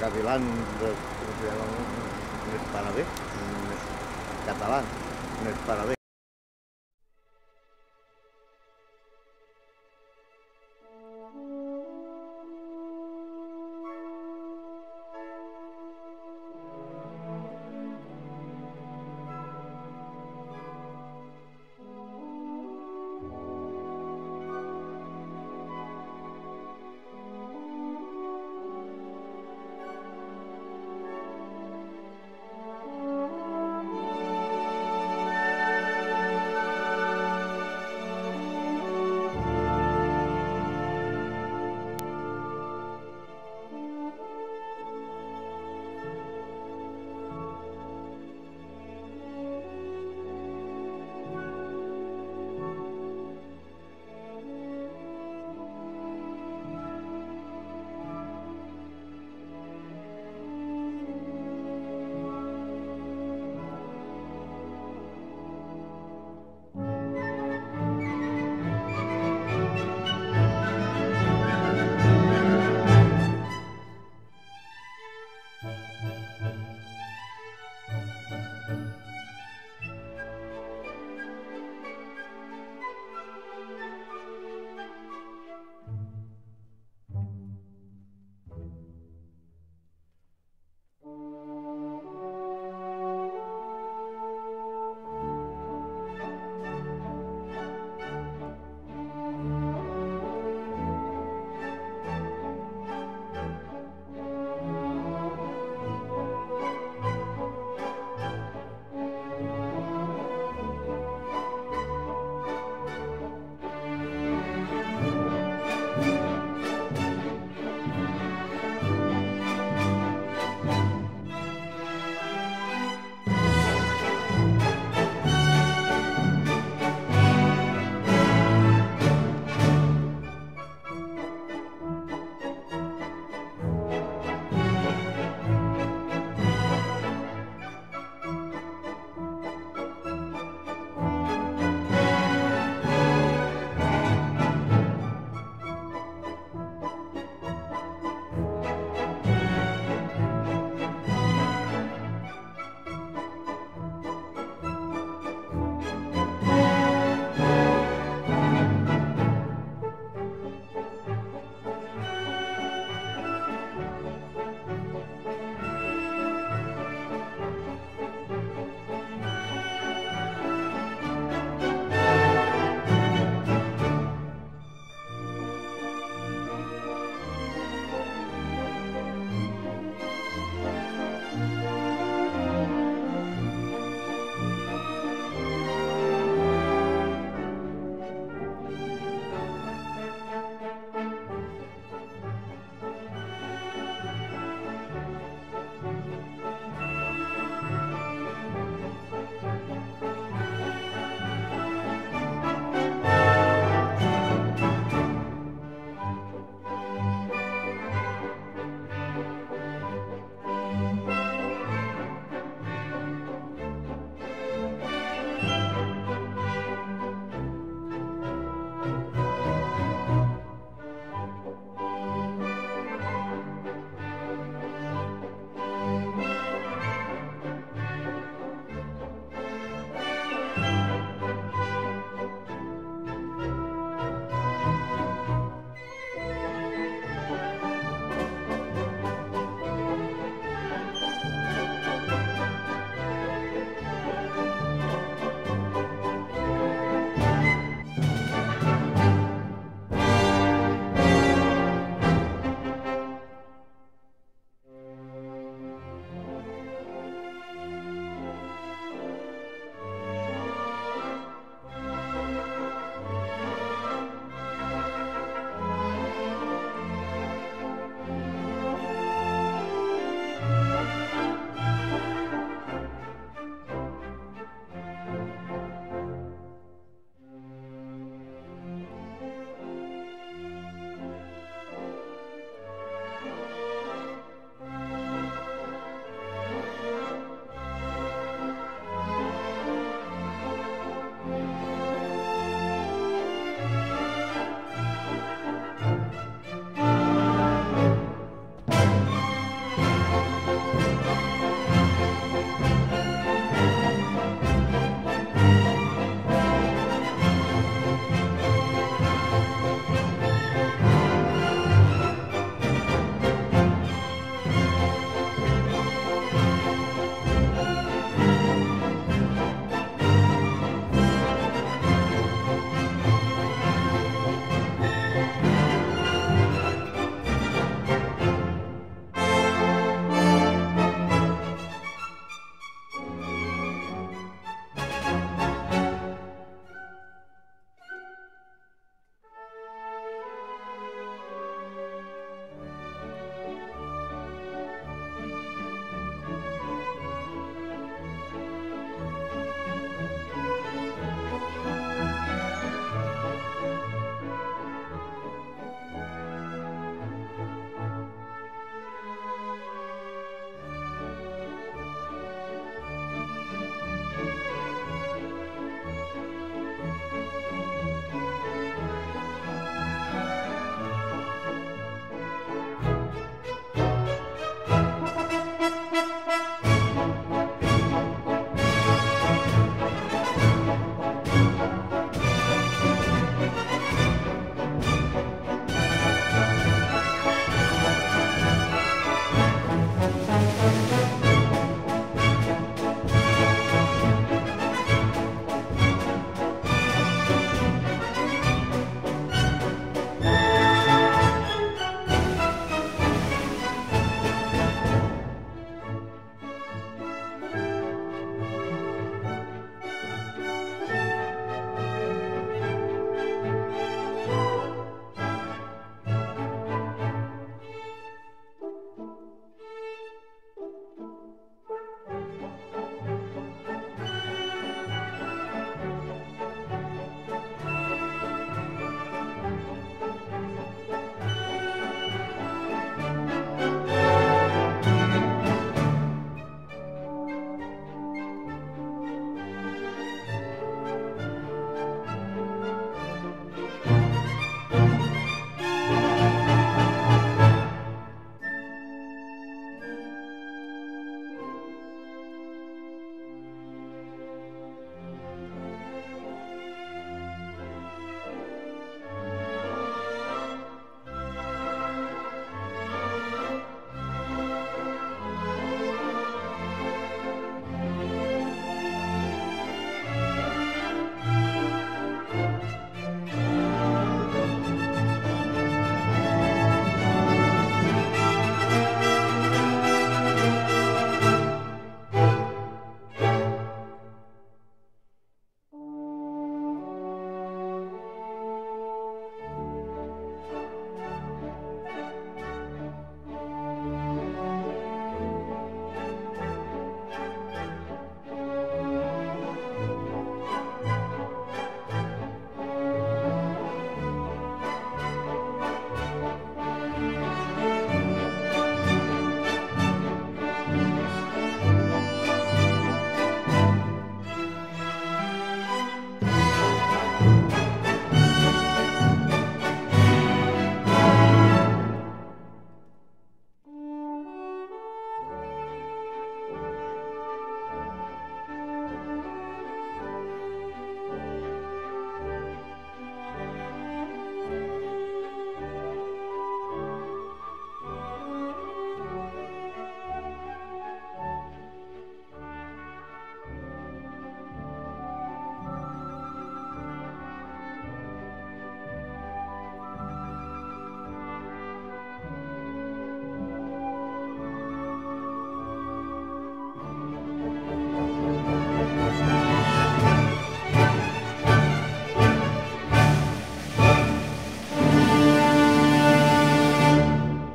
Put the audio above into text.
gavilant, de, com se llama, un, un esparader, un, un català, un esparader.